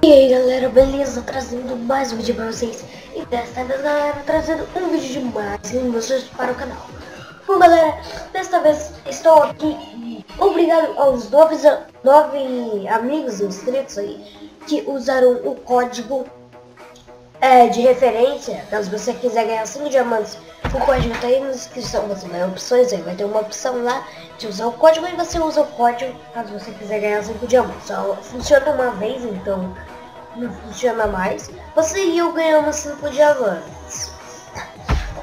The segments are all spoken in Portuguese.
E aí galera, beleza? Trazendo mais um vídeo pra vocês. E desta vez galera, trazendo um vídeo de mais vocês para o canal. Bom galera, desta vez estou aqui. Obrigado aos nove, nove amigos inscritos aí Que usaram o código é, de referência Caso você quiser ganhar 5 diamantes O código tá aí na descrição, você vai opções aí Vai ter uma opção lá de usar o código E você usa o código caso você quiser ganhar 5 diamantes Só funciona uma vez, então não funciona mais, você e eu ganhamos 5 diamantes.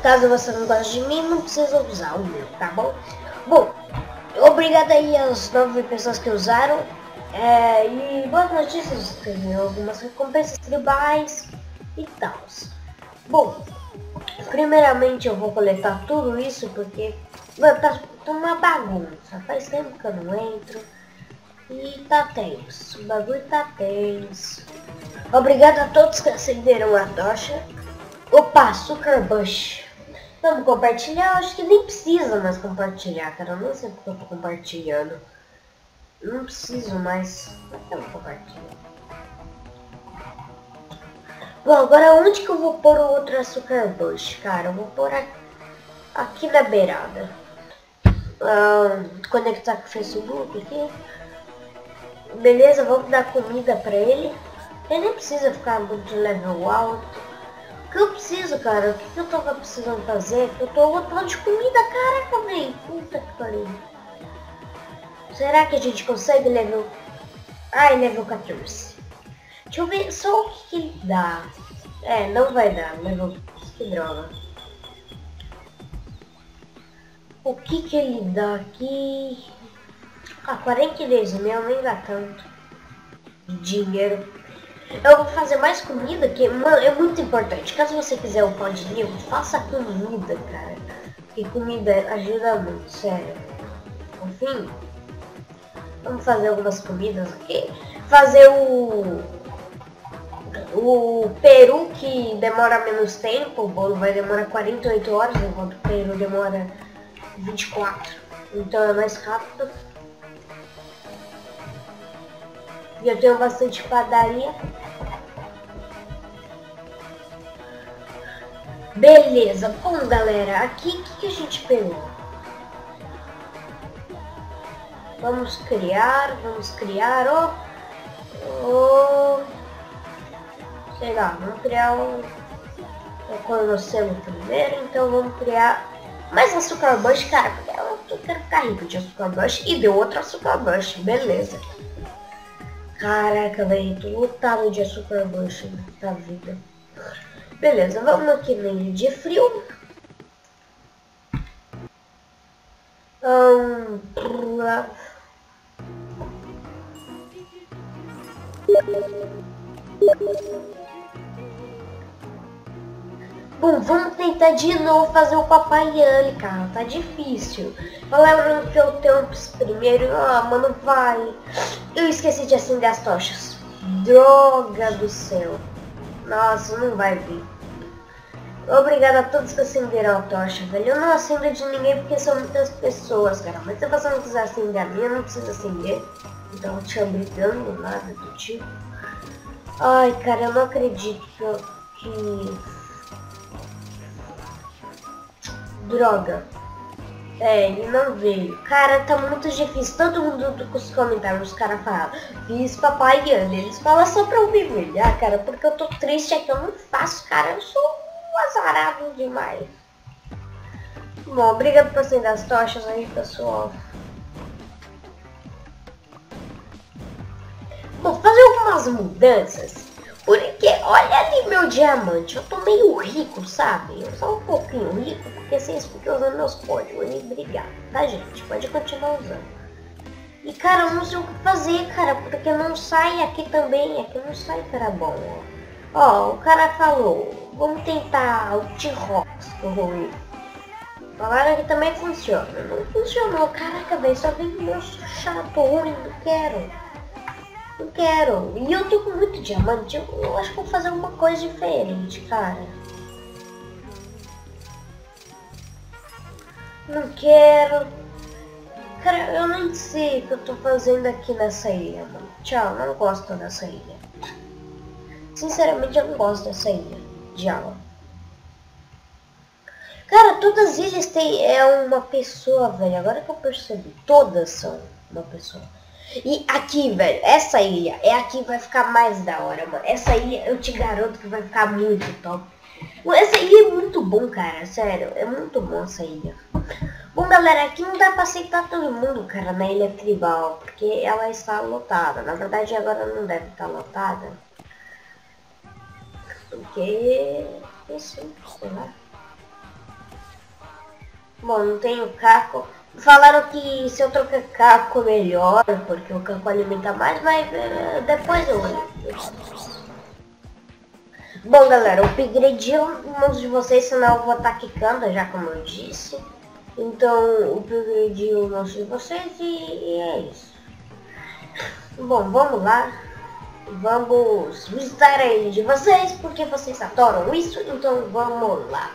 Caso você não goste de mim, não precisa usar o meu, tá bom? Bom, obrigado aí às 9 pessoas que usaram. É, e boas notícias, tem algumas recompensas tribais e tal. Bom, primeiramente eu vou coletar tudo isso porque mano, tá, tá uma bagunça. Faz tempo que eu não entro. E tá tenso, o bagulho tá tenso. Obrigado a todos que acenderam a tocha. Opa, Sugar Bush. Vamos compartilhar? Acho que nem precisa mais compartilhar, cara. Eu não sei porque eu tô compartilhando. Não preciso mais. Eu vou compartilhar. Bom, agora onde que eu vou pôr o outro açúcar bush, cara? Eu vou pôr aqui na beirada. Ah, conectar com o Facebook aqui. Beleza, vamos dar comida pra ele. Ele nem precisa ficar muito level alto. O que eu preciso, cara? O que eu tava precisando fazer? Eu tô lotando de comida, caraca, velho. Puta que pariu. Será que a gente consegue level... Ai, level 14. Deixa eu ver só o que, ele dá. É, não vai dar, level... Que droga. O que que ele dá aqui? Ah, 42 mil nem dá tanto dinheiro. Eu vou fazer mais comida, que, mano, é muito importante. Caso você quiser o pão de livro, faça comida, cara. Porque comida ajuda muito, sério. Enfim, vamos fazer algumas comidas aqui. Fazer o... O peru que demora menos tempo, o bolo vai demorar 48 horas, enquanto o peru demora 24. Então é mais rápido. E eu tenho bastante padaria. Beleza. Bom, galera, aqui o que, que, a gente pegou? Vamos criar, vamos criar o... o sei lá, vamos criar o... o conhecemos primeiro, então vamos criar mais açúcar bush, cara, porque eu quero ficar rico de açúcar bush e deu outro açúcar bush, beleza. Caraca, velho, tô lotado de açúcar bush na vida. Beleza, vamos aqui nele de frio. Um... Bom, vamos tentar de novo fazer o papai ali, cara. Tá difícil. Falando que eu tenho primeiro. Ah, mano, vai. Eu esqueci de acender as tochas. Droga do céu. Nossa, não vai vir. Obrigado a todos que acenderam a tocha, velho. Eu não acendo de ninguém porque são muitas pessoas, cara. Mas se você não quiser acender a minha, não precisa acender. Então te obrigando, nada do tipo. Ai, cara, eu não acredito que... Eu, que... Droga. É, ele não veio. Cara, tá muito difícil. Todo mundo os comentários, os caras falam, fiz papai Yane. Eles falam só pra eu me humilhar, cara, porque eu tô triste, é que eu não faço, cara. Eu sou um azarado demais. Bom, obrigado por acender as tochas aí, pessoal. Vou fazer algumas mudanças. Porque olha ali meu diamante, eu tô meio rico, sabe? Eu sou um pouquinho rico, porque vocês ficam usando meus códigos. E obrigado, tá gente? Pode continuar usando. E cara, eu não sei o que fazer, cara, porque não sai aqui também, aqui não sai cara bom, ó. Ó, o cara falou, vamos tentar o T-Rox do. Falaram que também funciona. Não funcionou, caraca, velho, só vem meu chato ruim, não quero. Não quero. E eu tô com muito diamante. Eu, eu acho que vou fazer uma coisa diferente, cara. Não quero. Cara, eu nem sei o que eu tô fazendo aqui nessa ilha, mano. Tchau, não gosto dessa ilha. Sinceramente, eu não gosto dessa ilha de água. Cara, todas as ilhas têm é uma pessoa, velho. Agora que eu percebi, todas são uma pessoa. E aqui, velho, essa ilha é aqui vai ficar mais da hora, mano. Essa ilha eu te garanto que vai ficar muito top. Essa ilha é muito bom, cara. Sério, é muito bom essa ilha. Bom, galera, aqui não dá pra aceitar todo mundo, cara, na ilha tribal. Porque ela está lotada. Na verdade, agora não deve estar lotada. Porque... Isso, sei lá. Bom, não tenho caco. Falaram que se eu trocar caco melhor, porque o caco alimenta mais, mas eh, depois eu olho. Bom, galera, eu upgradei uns de vocês, senão eu vou estar quicando, já como eu disse. Então, eu upgradei o nosso de vocês e, e é isso. Bom, vamos lá. Vamos visitar a de vocês, porque vocês adoram isso, então vamos lá.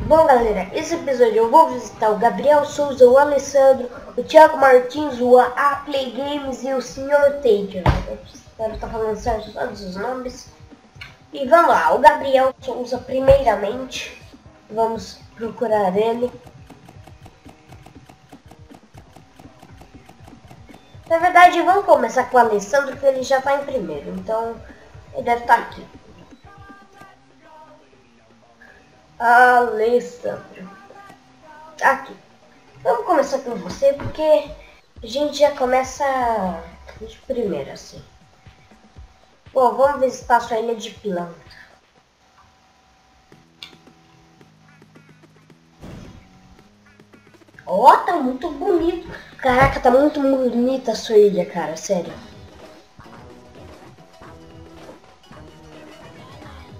Bom galera, esse episódio eu vou visitar o Gabriel Souza, o Alessandro, o Thiago Martins, o A Play Games e o Sr. Taker. Eu espero estar falando certo todos os nomes. E vamos lá, o Gabriel Souza primeiramente. Vamos procurar ele. Na verdade, vamos começar com o Alessandro, que ele já está em primeiro. Então, ele deve estar aqui. Alessandro. Aqui. Vamos começar com você, porque a gente já começa de primeira, assim. Bom, vamos visitar sua ilha de planta. Ó, oh, tá muito bonito. Caraca, tá muito bonita a sua ilha, cara, sério.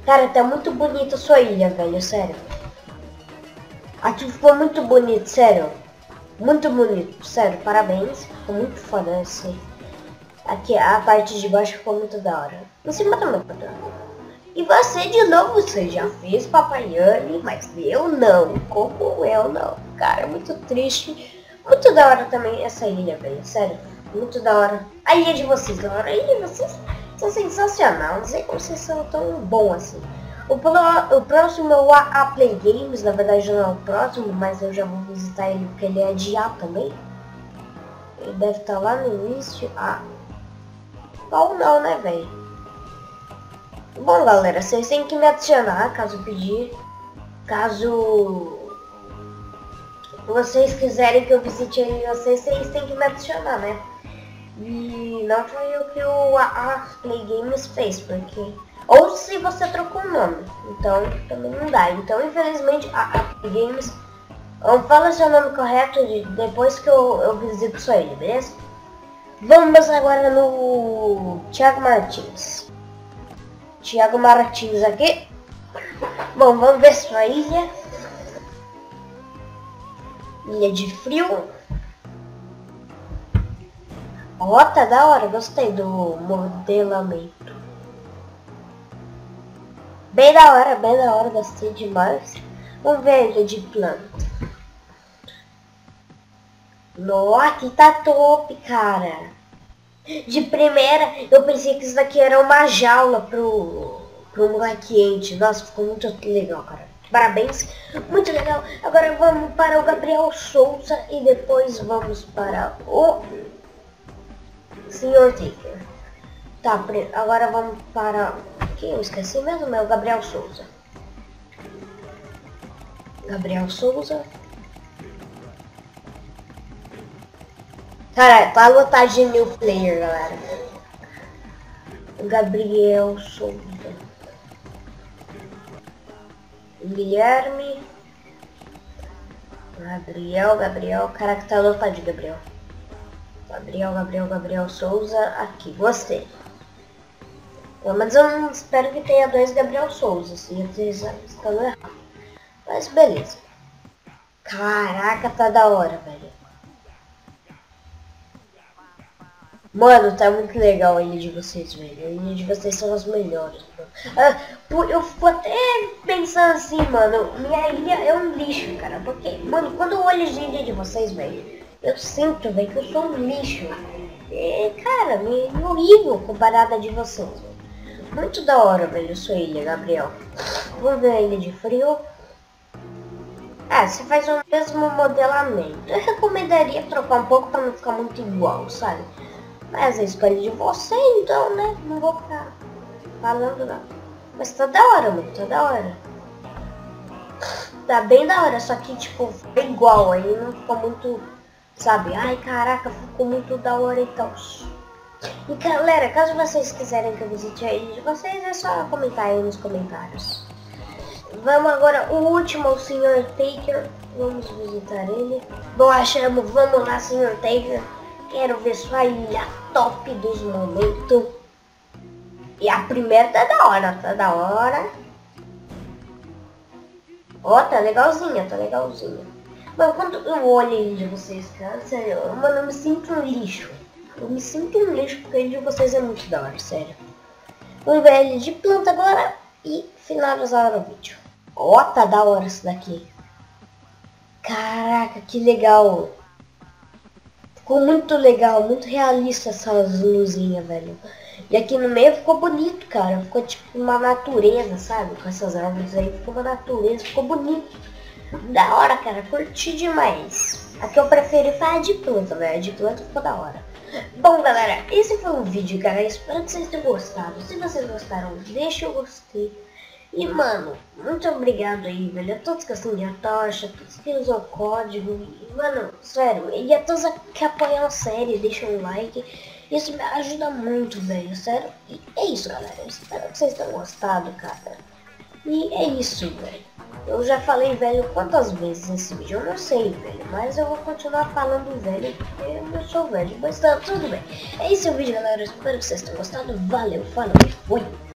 Cara, tá muito bonita sua ilha, velho, sério. Aqui ficou muito bonito, sério. Muito bonito, sério, parabéns. Ficou muito foda esse. Aqui a parte de baixo ficou muito da hora. Em cima também da hora. E você de novo, você já fez Papaiane, mas eu não. Como eu não. Cara, muito triste. Muito da hora também essa ilha, velho. Sério. Muito da hora. A ilha de vocês, da hora. A ilha de vocês são sensacional. Não sei como vocês são tão bom assim. O, pro, o próximo é o Play Games. Na verdade não é o próximo, mas eu já vou visitar ele porque ele é de A também. Ele deve estar lá no início. Ah. Ou não, né, velho? Bom, galera, vocês têm que me adicionar caso pedir. Caso vocês quiserem que eu visite vocês, vocês têm que me adicionar, né? E não foi o que o a Play Games fez, porque... Ou se você trocou o nome, então também não dá. Então, infelizmente, a, a Play Games... Fala seu nome correto de, depois que eu, eu visito sua ilha, beleza? Vamos agora no Thiago Martins. Thiago Martins aqui. Bom, vamos ver sua ilha. Ilha de frio. Ó, tá da hora, gostei do modelamento. Bem da hora, bem da hora, gostei demais. Vamos ver de planta. Nossa, aqui tá top, cara. De primeira, eu pensei que isso daqui era uma jaula pro, pro moleque Nossa, ficou muito legal, cara. Parabéns, muito legal. Agora vamos para o Gabriel Souza e depois vamos para o Senhor Taker. Tá, agora vamos para... Quem eu esqueci mesmo? É o Gabriel Souza. Gabriel Souza. Cara, tá lotado de mil player, galera. Gabriel Souza. Guilherme. Gabriel, Gabriel. Cara que tá lotado de Gabriel. Gabriel, Gabriel, Gabriel Souza. Aqui, gostei. Mas eu não espero que tenha dois Gabriel Souza, se vocês estão errados. Mas beleza. Caraca, tá da hora, velho. Mano, tá muito legal a ilha de vocês, velho. A ilha de vocês são as melhores. Ah, eu fico até pensando assim, mano. Minha ilha é um lixo, cara. Porque, mano, quando eu olho a ilha de vocês, velho, eu sinto, velho, que eu sou um lixo. E, cara, me, me horrível comparada de vocês. Muito da hora, velho, sua ilha, Gabriel. Vamos ver a ilha de frio. Ah, você faz o mesmo modelamento. Eu recomendaria trocar um pouco pra não ficar muito igual, sabe? Mas a escolha de você, então, né? Não vou ficar falando não. Mas tá da hora, mano, tá da hora. Tá bem da hora, só que, tipo, ficou igual, aí não ficou muito, sabe? Ai, caraca, ficou muito da hora e tal. E galera, caso vocês quiserem que eu visite a ilha de vocês, é só comentar aí nos comentários. Vamos agora, o último, o Sr. Taker. Vamos visitar ele. Bom, achamos, vamos lá, Sr. Taker. Quero ver sua ilha top dos momentos. E a primeira tá da hora, tá da hora. Ó, tá legalzinha, tá legalzinha. Mano, quando eu olho a ilha de vocês, cara, sério, mano, eu me sinto um lixo. Eu me sinto um lixo porque de vocês é muito da hora, sério. Vamos ver ilha de planta agora e finalizar o vídeo. Ó, tá da hora isso daqui. Caraca, que legal. Ficou muito legal, muito realista essas luzinhas, velho. E aqui no meio ficou bonito, cara. Ficou tipo uma natureza, sabe? Com essas árvores aí. Ficou uma natureza, ficou bonito. Da hora, cara. Curti demais. Aqui eu preferi falar de planta, velho. De planta ficou da hora. Bom, galera, esse foi o vídeo, cara. Espero que vocês tenham gostado. Se vocês gostaram, deixa o gostei. E, mano, muito obrigado aí, velho. A todos que acendem a tocha, a todos que usam o código. Mano, sério. E a todos que apoiam a série, deixam um like. Isso me ajuda muito, velho. Sério. E é isso, galera. Espero que vocês tenham gostado, cara. E é isso, velho. Eu já falei, velho, quantas vezes nesse vídeo? Eu não sei, velho. Mas eu vou continuar falando, velho, porque eu sou velho. Mas tá tudo bem. É isso o vídeo, galera. Eu espero que vocês tenham gostado. Valeu, falou e fui.